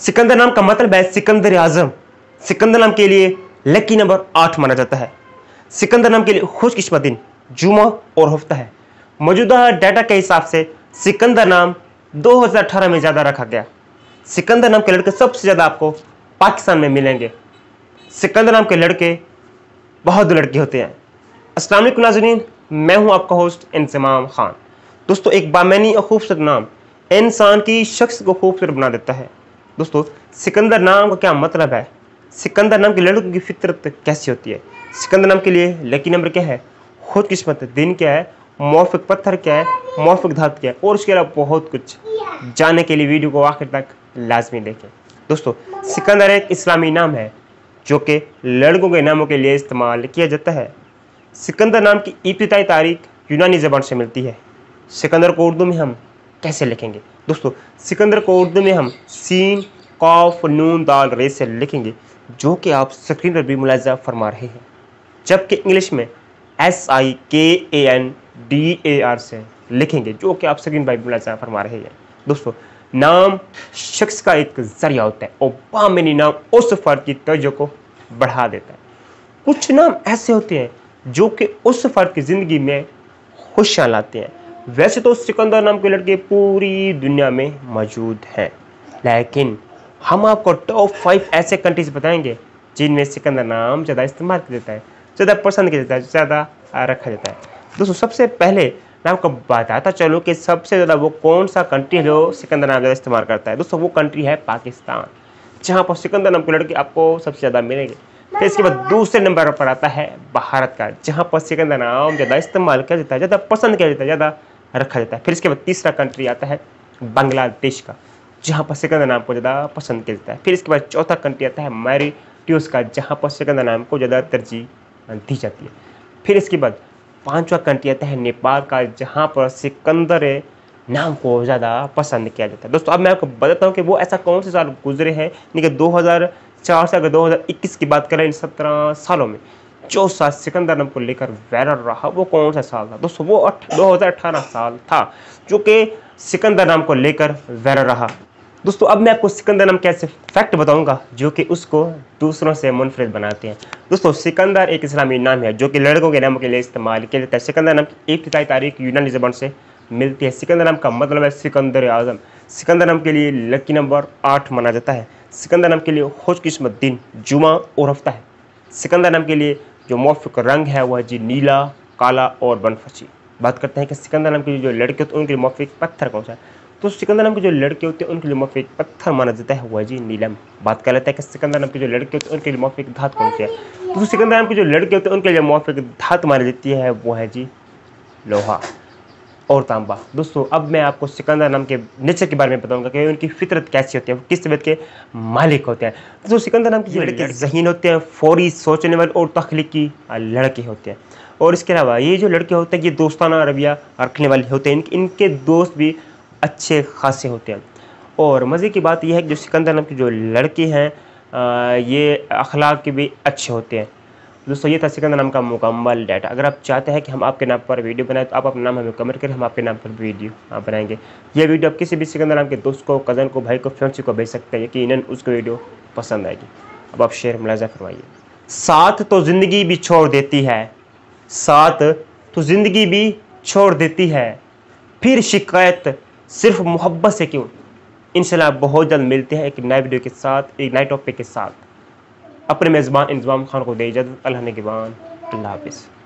सिकंदर नाम का मतलब है सिकंदर आज़म। सिकंदर नाम के लिए लकी नंबर आठ माना जाता है। सिकंदर नाम के लिए खुशकिस्मत दिन जुमा और हफ़्ता है। मौजूदा डाटा के हिसाब से सिकंदर नाम 2018 में ज़्यादा रखा गया। सिकंदर नाम के लड़के सबसे ज़्यादा आपको पाकिस्तान में मिलेंगे। सिकंदर नाम के लड़के बहुत लड़के होते हैं। वालेकुम नाजरीन, मैं हूँ आपका होस्ट इंतमाम खान। दोस्तों, एक बामैनी और खूबसूरत नाम इंसान की शख्स को खूबसूरत बना देता है। दोस्तों, सिकंदर नाम का क्या मतलब है? सिकंदर नाम के लड़कों की फितरत कैसी होती है? सिकंदर नाम के लिए लकी नंबर क्या है? खुद किस्मत दिन क्या है? मौफिक पत्थर क्या है? मौफिक धात क्या है? और उसके अलावा बहुत कुछ। जानने के लिए वीडियो को आखिर तक लाजमी देखें। दोस्तों, सिकंदर एक इस्लामी नाम है, जो कि लड़कों के नामों के लिए इस्तेमाल किया जाता है। सिकंदर नाम की इब्तदाई तारीख यूनानी ज़बान से मिलती है। सिकंदर को उर्दू में हम कैसे लिखेंगे? दोस्तों, सिकंदर को उर्दू में हम सीन, कौफ, नून, दाल रे से लिखेंगे, जो कि आप स्क्रीन पर भी मुलाजा फरमा रहे हैं। जबकि इंग्लिश में S I K A N D A R से लिखेंगे, जो कि आप स्क्रीन पर भी मुलाजा फरमा रहे हैं। दोस्तों, नाम शख्स का एक ज़रिया होता है। और बामिनी नाम उस फर्द की तवज्जो को बढ़ा देता है। कुछ नाम ऐसे होते हैं, जो कि उस फर्द की ज़िंदगी में खुशियाँ लाते हैं। वैसे तो सिकंदर नाम के लड़के पूरी दुनिया में मौजूद हैं। लेकिन हम आपको टॉप फाइव ऐसे कंट्रीज़ बताएँगे, जिनमें सिकंदर नाम ज़्यादा इस्तेमाल किया जाता है, ज़्यादा पसंद किया जाता है, ज़्यादा रखा जाता है। दोस्तों, सबसे पहले मैं आपको बताता चलूँ कि सबसे ज़्यादा वो कौन सा कंट्री है जो सिकंदर नाम ज़्यादा इस्तेमाल करता है। दोस्तों, वो कंट्री है पाकिस्तान, जहाँ पर सिकंदर नाम के लड़के आपको सबसे ज़्यादा मिलेंगे। फिर इसके बाद दूसरे नंबर पर आता है भारत का, जहाँ पर सिकंदर नाम ज़्यादा इस्तेमाल किया जाता है, ज़्यादा पसंद किया जाता है, ज़्यादा रखा जाता है। फिर इसके बाद तीसरा कंट्री आता है, बांग्लादेश का, जहाँ पर सिकंदर नाम को ज़्यादा पसंद किया जाता है। फिर इसके बाद चौथा कंट्री आता है मैरिट्यूस का, जहाँ पर सिकंदर नाम को ज़्यादा तरजीह दी जाती है। फिर इसके बाद पांचवा कंट्री आता है, नेपाल का, जहाँ पर सिकंदर नाम को ज़्यादा पसंद किया जाता है। दोस्तों, अब मैं आपको बताता हूँ कि वो ऐसा कौन से साल गुजरे हैं, यानी कि 2004 से अगर 2021 की बात करें इन सत्रह सालों में जो साल सिकंदर नाम को लेकर वैरल रहा। वो कौन सा साल था? दोस्तों, वो अठ दो हज़ार साल था, जो कि सिकंदर नाम को लेकर वैरल रहा। दोस्तों, अब मैं आपको सिकंदर नाम के ऐसे फैक्ट बताऊँगा, जो कि उसको दूसरों से मुनफरद बनाते हैं। दोस्तों, सिकंदर एक इस्लामी नाम है, जो कि लड़कों के नामों के लिए इस्तेमाल किया जाता है। सिकंदर नाम की इब्तदाई तारीख यूनानी ज़बान से मिलती है। सिकंदर नाम का मतलब है सिकंदर आज़म। सिकंदर नाम के लिए लकी नंबर आठ माना जाता है। सिकंदर नाम के लिए खुशकिस्मत दिन जुमा और हफ़्ता है। सिकंदर नाम के लिए जो मौफिक रंग है, वह जी नीला, काला और बनफसी बात करते हैं कि सिकंदर नाम के जो लड़के होते हैं, उनके लिए मौफिक पत्थर कौन सा है? तो सिकंदर नाम के जो लड़के होते हैं, उनके लिए मौफिक पत्थर माना जाता है, वह जी नीलम। बात कर लेते हैं कि सिकंदर नाम के जो लड़के होते हैं, उनके लिए मौफिक धात कौन सी है? तो सिकंदर नाम के जो लड़के होते हैं, उनके लिए मौफिक धात मानी जाती है वो है जी लोहा। और तांबा। दोस्तों अब मैं आपको सिकंदर नाम के नेचर के बारे में बताऊँगा कि उनकी फितरत कैसी होती है वो किस तबीयत के मालिक होते हैं। दोस्तों सिकंदर नाम के लड़के जहीन होते हैं फौरी सोचने वाले और तख्लीकी लड़के होते हैं। और इसके अलावा ये जो लड़के होते हैं ये दोस्ताना रवैया रखने वाले होते हैं। इनके दोस्त भी अच्छे खासे होते हैं। और मज़े की बात यह है कि जो सिकंदर नाम के जो लड़के हैं ये अखलाक के भी अच्छे होते हैं। दोस्तों ये था सिकंदर नाम का मुकम्मल डाटा अगर आप चाहते हैं कि हम आपके नाम पर वीडियो बनाएँ तो आप अपना नाम हमें कमेंट करें, हम आपके नाम पर वीडियो आप बनाएँगे। ये वीडियो आप किसी भी सिकंदर नाम के दोस्त को कज़न को, भाई को फ्रेंड्स को भेज सकते हैं। यकीन उसको वीडियो पसंद आएगी। अब आप शेयर मुलाजा करवाइए। साथ तो ज़िंदगी भी छोड़ देती है। साथ तो ज़िंदगी भी छोड़ देती है। फिर शिकायत, सिर्फ़ मोहब्बत से क्यों? इन बहुत जल्द मिलते हैं एक नए वीडियो के साथ, एक नए टॉपिक के साथ। अपने मेज़बान इंतज़ाम खान को दे इजाज़त अल्लाह ने अल्लाह हाफिज़।